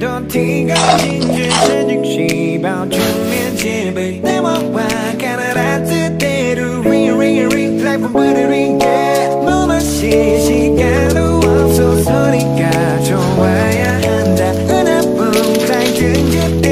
던 티가 진짜 즉시 주면 제발 내 몸과 가난한 뜻대로 Ring ring ring like a buttering yeah 너만 시간도 없어 서니까 좋아야 한다 은하뿐 갈등